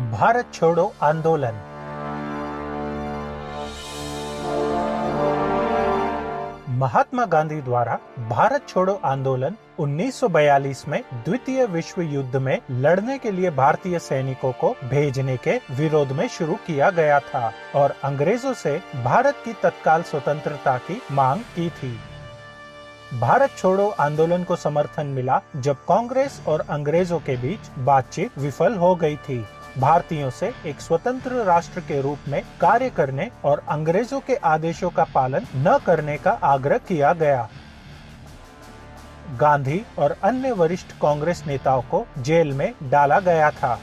भारत छोड़ो आंदोलन। महात्मा गांधी द्वारा भारत छोड़ो आंदोलन 1942 में द्वितीय विश्व युद्ध में लड़ने के लिए भारतीय सैनिकों को भेजने के विरोध में शुरू किया गया था और अंग्रेज़ों से भारत की तत्काल स्वतंत्रता की मांग की थी। भारत छोड़ो आंदोलन को समर्थन मिला जब कांग्रेस और अंग्रेज़ों के बीच बातचीत विफल हो गई थी। भारतीयों से एक स्वतंत्र राष्ट्र के रूप में कार्य करने और अंग्रेज़ों के आदेशों का पालन न करने का आग्रह किया गया। गांधी और अन्य वरिष्ठ कांग्रेस नेताओं को जेल में डाला गया था।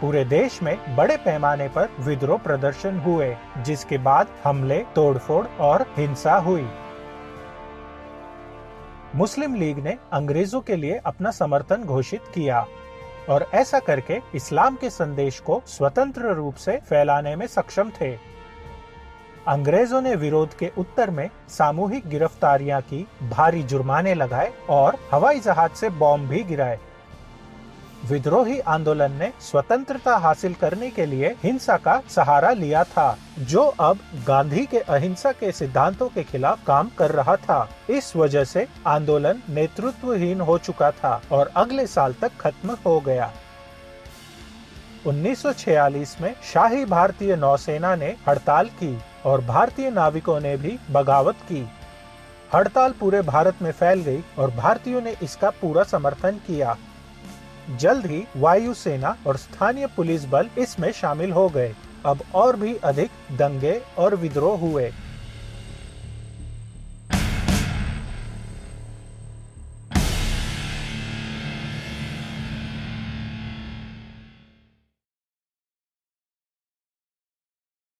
पूरे देश में बड़े पैमाने पर विद्रोह प्रदर्शन हुए, जिसके बाद हमले, तोड़फोड़ और हिंसा हुई। मुस्लिम लीग ने अंग्रेज़ों के लिए अपना समर्थन घोषित किया। और ऐसा करके इस्लाम के संदेश को स्वतंत्र रूप से फैलाने में सक्षम थे। अंग्रेज़ों ने विरोध के उत्तर में सामूहिक गिरफ्तारियाँ की, भारी जुर्माने लगाए और हवाई जहाज़ से बॉम्ब भी गिराए। विद्रोही आंदोलन ने स्वतंत्रता हासिल करने के लिए हिंसा का सहारा लिया था, जो अब गांधी के अहिंसा के सिद्धांतों के खिलाफ काम कर रहा था। इस वजह से आंदोलन नेतृत्वहीन हो चुका था और अगले साल तक खत्म हो गया। 1946 में शाही भारतीय नौसेना ने हड़ताल की और भारतीय नाविकों ने भी बगावत की। हड़ताल पूरे भारत में फैल गई और भारतीयों ने इसका पूरा समर्थन किया। जल्द ही वायु सेना और स्थानीय पुलिस बल इसमें शामिल हो गए। अब और भी अधिक दंगे और विद्रोह हुए।